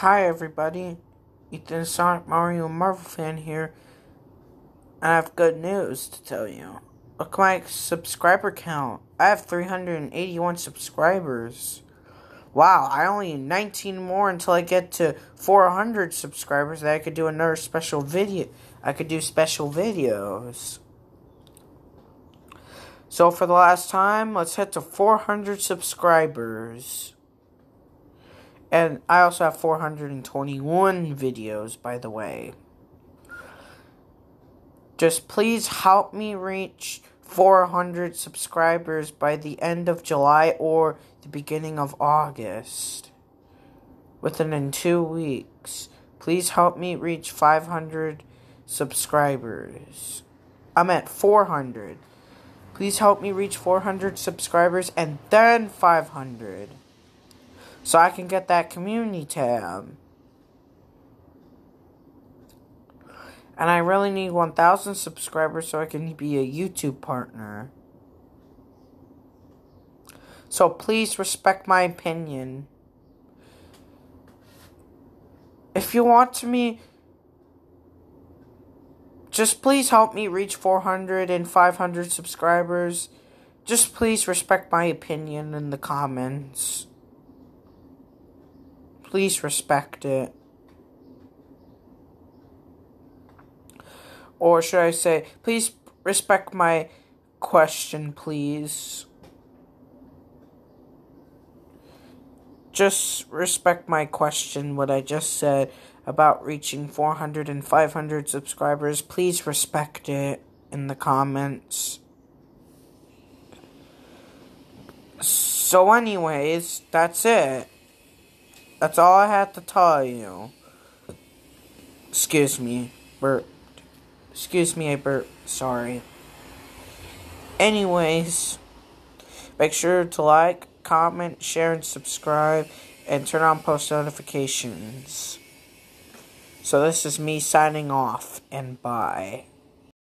Hi everybody, Ethan Sonic Mario Marvel fan here. I have good news to tell you. Look my subscriber count. I have 381 subscribers. Wow, I only need 19 more until I get to 400 subscribers that I could do another special video. I could do special videos. So for the last time, let's head to 400 subscribers. And I also have 421 videos, by the way. Just please help me reach 400 subscribers by the end of July or the beginning of August. Within two weeks. Please help me reach 500 subscribers. I'm at 400. Please help me reach 400 subscribers and then 500 so I can get that community tab. And I really need 1,000 subscribers so I can be a YouTube partner. So please respect my opinion. If you want to me, just please help me reach 400 and 500 subscribers. Just please respect my opinion in the comments. Please respect it. Or should I say, please respect my question, please. Just respect my question, what I just said about reaching 400 and 500 subscribers. Please respect it in the comments. So, anyways, that's it. That's all I have to tell you. Excuse me, burped. Excuse me, I burped. Sorry. Anyways, make sure to like, comment, share, and subscribe, and turn on post notifications. So this is me signing off, and bye.